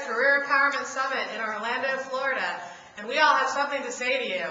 Career Empowerment Summit in Orlando, Florida, and we all have something to say to you.